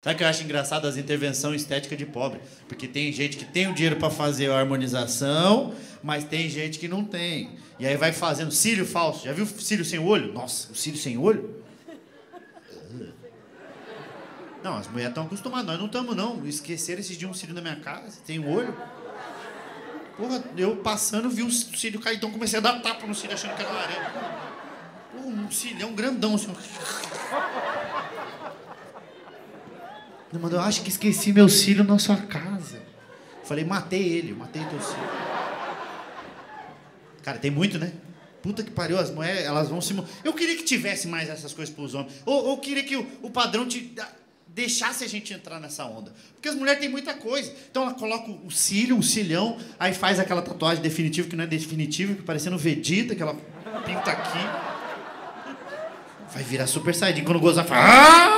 Sabe o que eu acho engraçado? As intervenções estéticas de pobre. Porque tem gente que tem o dinheiro para fazer a harmonização, mas tem gente que não tem. E aí vai fazendo cílio falso. Já viu cílio sem olho? Nossa, o cílio sem olho? Não, as mulheres estão acostumadas. Nós não estamos, não. Esqueceram esses dias um cílio na minha casa. Tem um olho. Porra, eu passando vi o cílio cair, então comecei a dar tapa no cílio achando que era amarelo. Porra, um cílio, um grandão assim. Ele mandou, eu acho que esqueci meu cílio na sua casa. Falei, matei ele, matei teu cílio. Cara, tem muito, né? Puta que pariu, as mulheres, elas vão se... Eu queria que tivesse mais essas coisas pros homens. Ou, ou queria que o, o padrão te deixasse a gente entrar nessa onda. Porque as mulheres têm muita coisa. Então ela coloca o cílio, o cilhão, aí faz aquela tatuagem definitiva que não é definitiva, que parecendo Vegeta, que ela pinta aqui. Vai virar super saiyajin. Quando gozar, fala...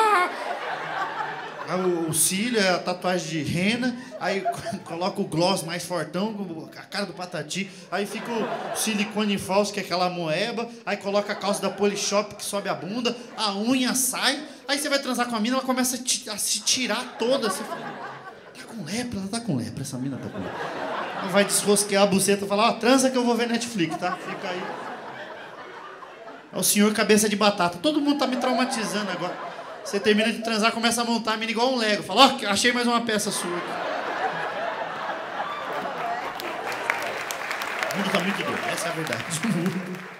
O, o cílio, é a tatuagem de rena, aí coloca o gloss mais fortão, a cara do patati, aí fica o silicone falso, que é aquela moeba, aí coloca a calça da Polishop que sobe a bunda, a unha sai, aí você vai transar com a mina, ela começa a, a se tirar toda. Você fala, tá com lepra, ela tá com lepra, essa mina tá com lepra. Ela vai desrosquear a buceta e falar, ó, transa que eu vou ver Netflix, tá? Fica aí. É o senhor cabeça de batata. Todo mundo tá me traumatizando agora. Você termina de transar, começa a montar a mina igual um Lego. Fala, ó, oh, achei mais uma peça sua. O mundo tá muito doido, essa é a verdade.